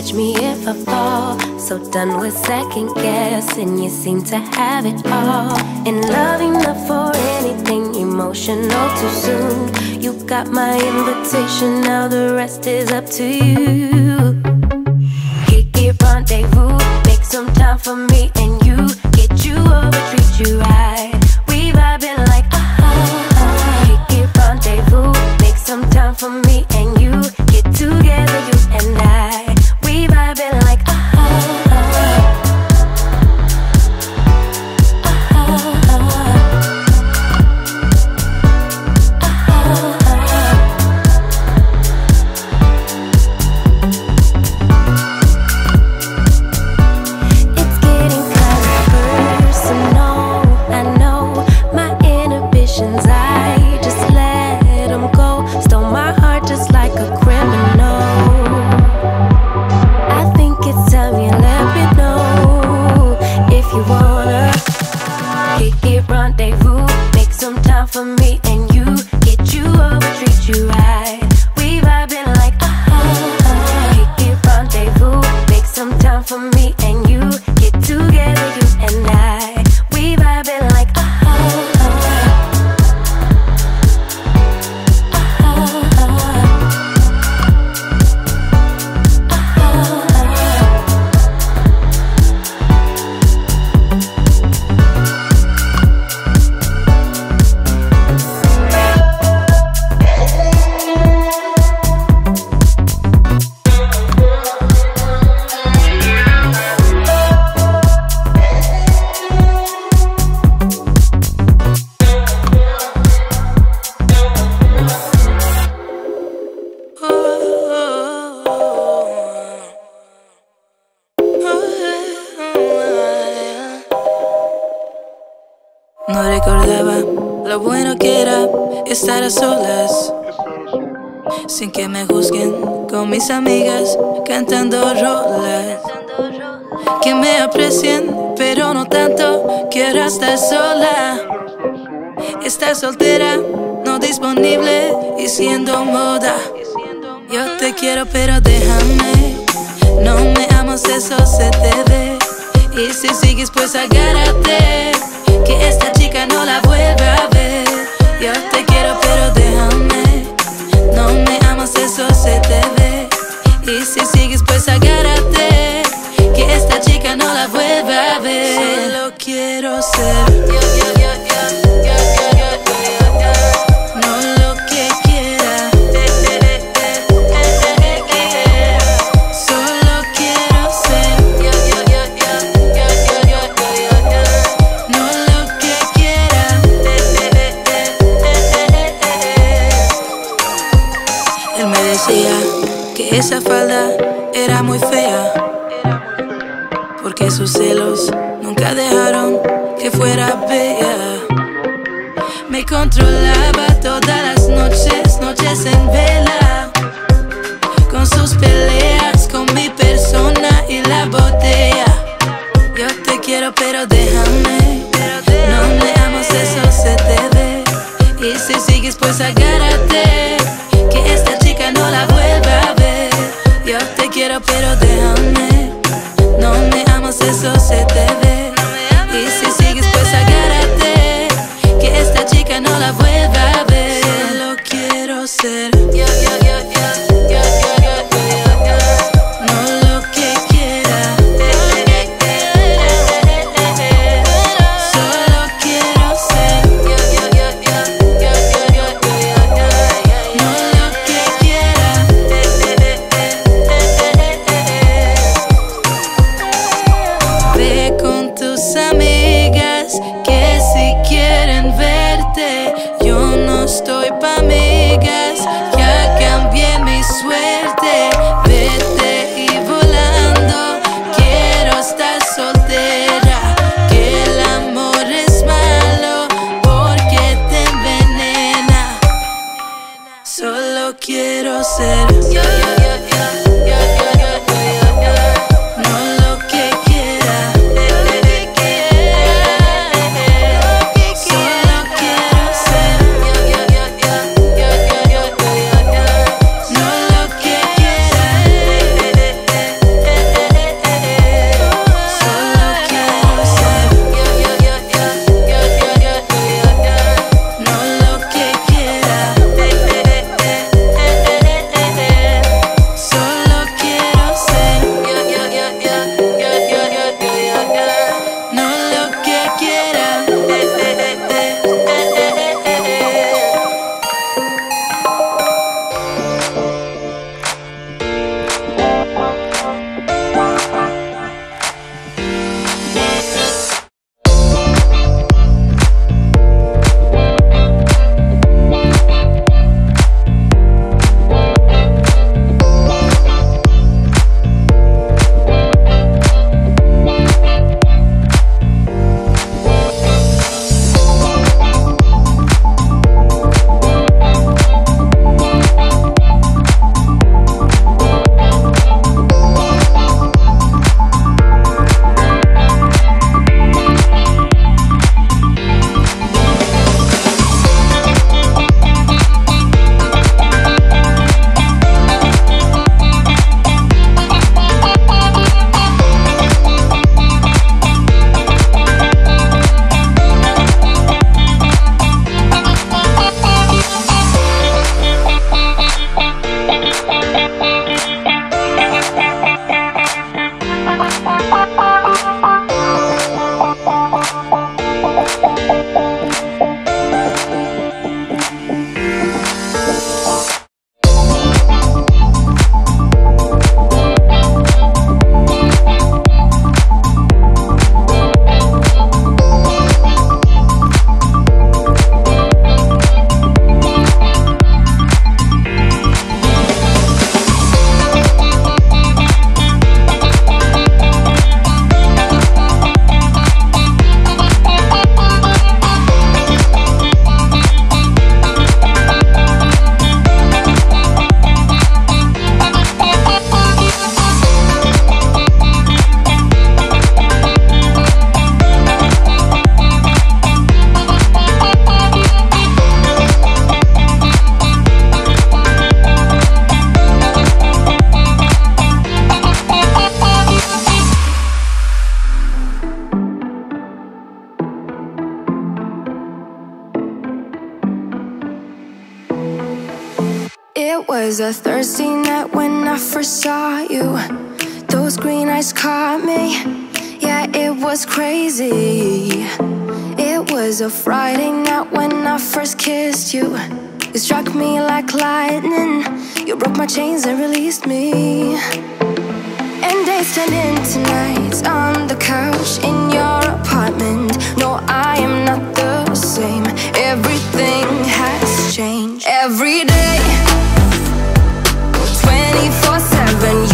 catch me if I fall. So done with second guessing, you seem to have it all. In love enough for anything, emotional too soon. You got my invitation, now the rest is up to you. Kick Kiki rendezvous, make some time for me and you. Get you over, treat you right. Solas. Sin que me juzguen con mis amigas cantando rolas. Que me aprecien, pero no tanto. Quiero estar sola. Estar soltera, no disponible y siendo moda. Yo te quiero, pero déjame. No me amas, eso se te ve. Y si sigues, pues agárrate. Fuera bella. Me controlaba todas las noches, noches en vela. Con sus peleas, con mi persona y la botella. Yo te quiero, pero déjame. No me amas, eso se te ve. Y si sigues, pues agárrate. It was a Thursday night when I first saw you. Those green eyes caught me. Yeah, it was crazy. It was a Friday night when I first kissed you. You struck me like lightning. You broke my chains and released me. And days turned into nights on the couch in your apartment. No, I am not the same. Everything has changed every day heaven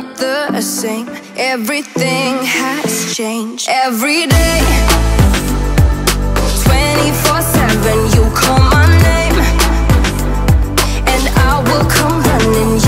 not the same. Everything has changed. Every day, 24 7, you call my name, and I will come running.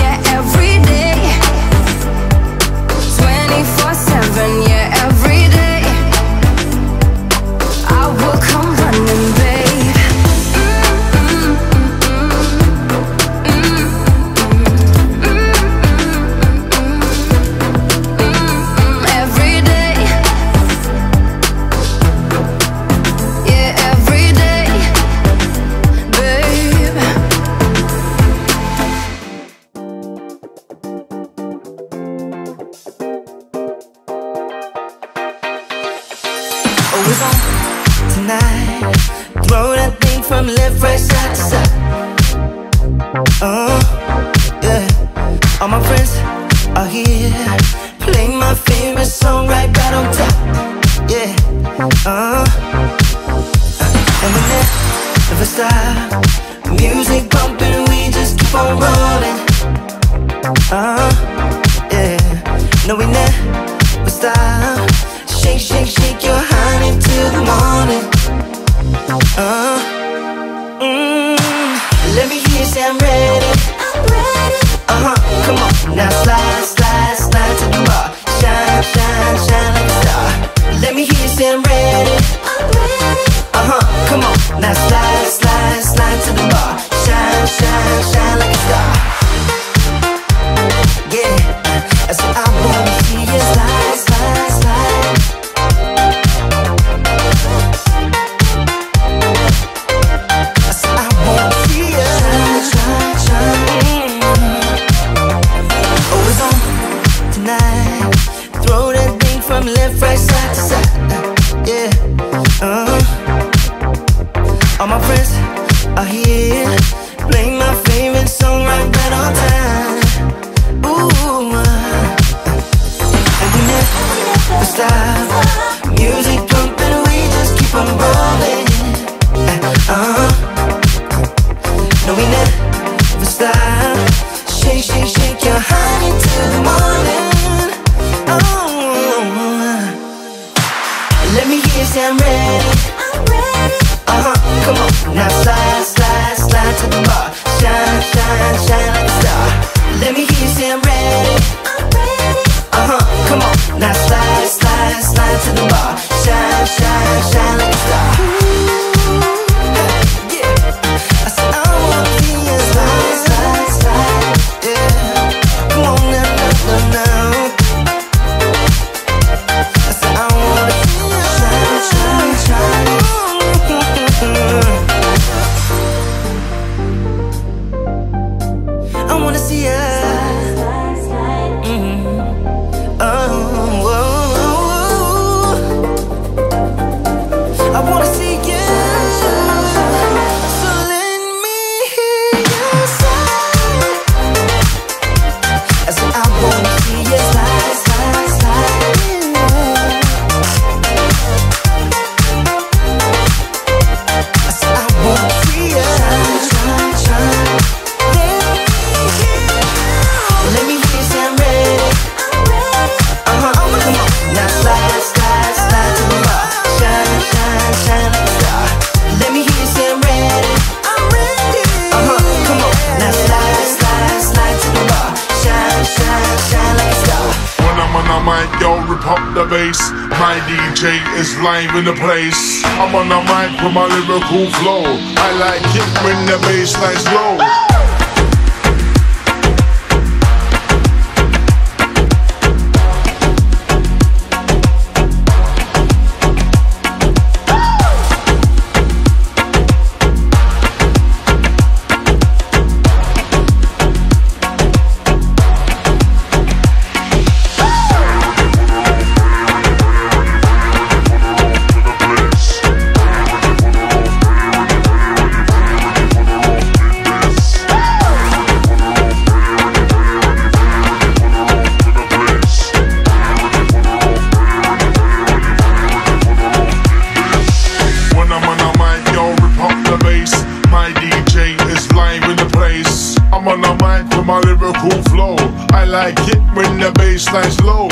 I'm right, fresh. damn ready. in the place. I'm on the mic with my lyrical flow. I like it when the bass line's low. with my lyrical flow. I like it when the bass line's low.